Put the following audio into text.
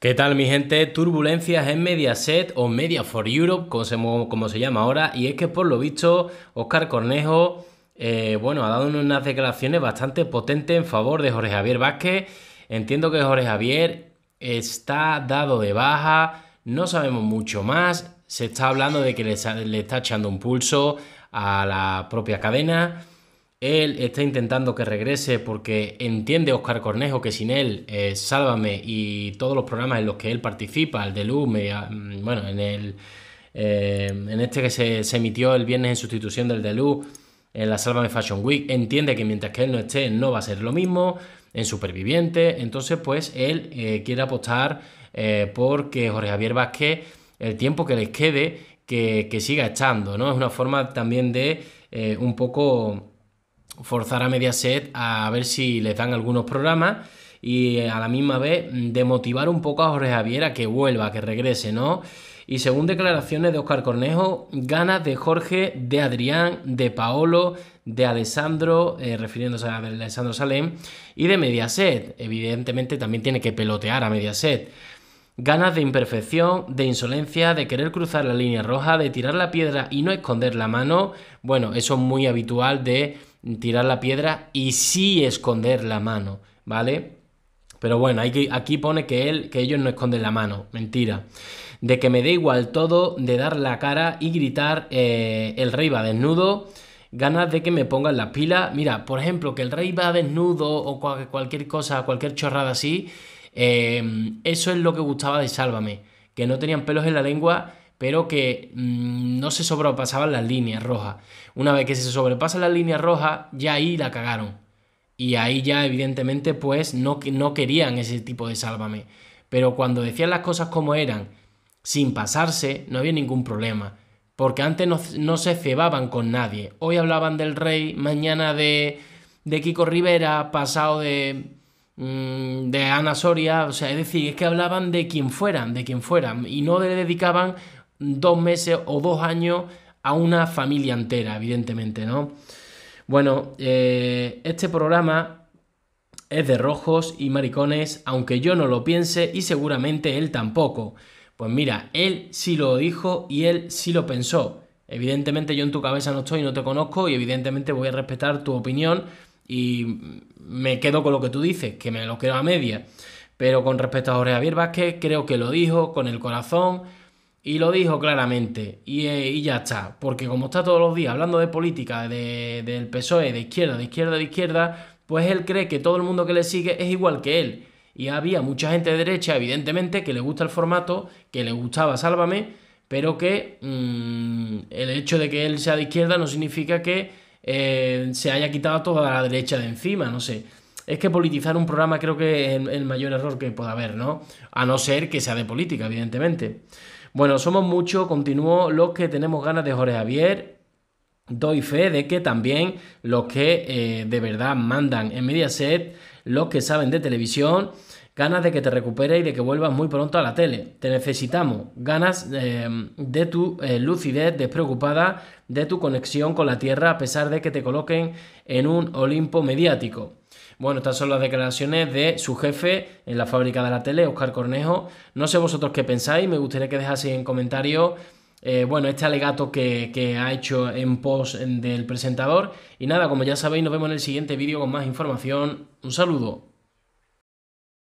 ¿Qué tal mi gente? Turbulencias en Mediaset o Media for Europe, como se, como se llama ahora, y es que por lo visto Oscar Cornejo, eh, bueno, ha dado unas declaraciones bastante potentes en favor de Jorge Javier Vázquez. Entiendo que Jorge Javier está dado de baja, no sabemos mucho más, se está hablando de que le está echando un pulso a la propia cadena. Él está intentando que regrese porque entiende Oscar Cornejo que sin él, eh, Sálvame y todos los programas en los que él participa, el de Luz, mm, bueno, en el eh, en este que se, emitió el viernes en sustitución del de Luz, en la Sálvame Fashion Week, entiende que mientras que él no esté, no va a ser lo mismo, en Superviviente, entonces pues él eh, quiere apostar porque Jorge Javier Vázquez, el tiempo que les quede, que, que siga echando, ¿no? Es una forma también de un poco forzar a Mediaset a ver si les dan algunos programas y a la misma vez de motivar un poco a Jorge Javier a que vuelva, a que regrese, ¿no? Y según declaraciones de Oscar Cornejo, ganas de Jorge, de Adrián, de Paolo, de Alessandro, eh, refiriéndose a Alessandro Salem, y de Mediaset. Evidentemente también tiene que pelotear a Mediaset. Ganas de imperfección, de insolencia, de querer cruzar la línea roja, de tirar la piedra y no esconder la mano. Bueno, eso es muy habitual de tirar la piedra y sí esconder la mano, ¿vale? Pero bueno, aquí pone que, él, que ellos no esconden la mano, mentira. De que me dé igual todo, de dar la cara y gritar, eh, el rey va desnudo, ganas de que me pongan las pilas. Mira, por ejemplo, que el rey va desnudo o cualquier cosa, cualquier chorrada así, eh, eso es lo que gustaba de Sálvame, que no tenían pelos en la lengua pero que mm, no se sobrepasaban las líneas rojas. Una vez que se sobrepasan las líneas rojas, ya ahí la cagaron. Y ahí ya evidentemente pues no, no querían ese tipo de sálvame. Pero cuando decían las cosas como eran, sin pasarse, no había ningún problema. Porque antes no, se cebaban con nadie. Hoy hablaban del rey, mañana de, de Kiko Rivera, pasado de, de Ana Soria. O sea, es decir, es que hablaban de quien fueran, de quien fueran. Y no le dedicaban dos meses o dos años a una familia entera, evidentemente, ¿no? Bueno, eh, este programa es de rojos y maricones, aunque yo no lo piense y seguramente él tampoco. Pues mira, él sí lo dijo y él sí lo pensó. Evidentemente yo en tu cabeza no estoy, no te conozco y evidentemente voy a respetar tu opinión y me quedo con lo que tú dices, que me lo quedo a media. Pero con respecto a Jorge Javier Vázquez, creo que lo dijo con el corazón, y lo dijo claramente. Eh, y, ya está. Porque como está todos los días hablando de política, del PSOE, de izquierda, de izquierda, de izquierda, pues él cree que todo el mundo que le sigue es igual que él. Y había mucha gente de derecha, evidentemente, que le gusta el formato, que le gustaba Sálvame, pero que mm, el hecho de que él sea de izquierda no significa que eh, se haya quitado toda la derecha de encima, no sé. Es que politizar un programa creo que es el mayor error que pueda haber, ¿no? A no ser que sea de política, evidentemente. Bueno, somos muchos, continúo, los que tenemos ganas de Jorge Javier. Doy fe de que también los que eh, de verdad mandan en Mediaset, los que saben de televisión, ganas de que te recuperes y de que vuelvas muy pronto a la tele. Te necesitamos, ganas eh, de tu eh, lucidez despreocupada, de tu conexión con la Tierra a pesar de que te coloquen en un Olimpo mediático. Bueno, estas son las declaraciones de su jefe en la fábrica de la tele, Oscar Cornejo. No sé vosotros qué pensáis, me gustaría que dejaseis en comentarios. Eh, bueno, este alegato que, que, ha hecho en post del presentador. Y nada, como ya sabéis, nos vemos en el siguiente vídeo con más información. Un saludo.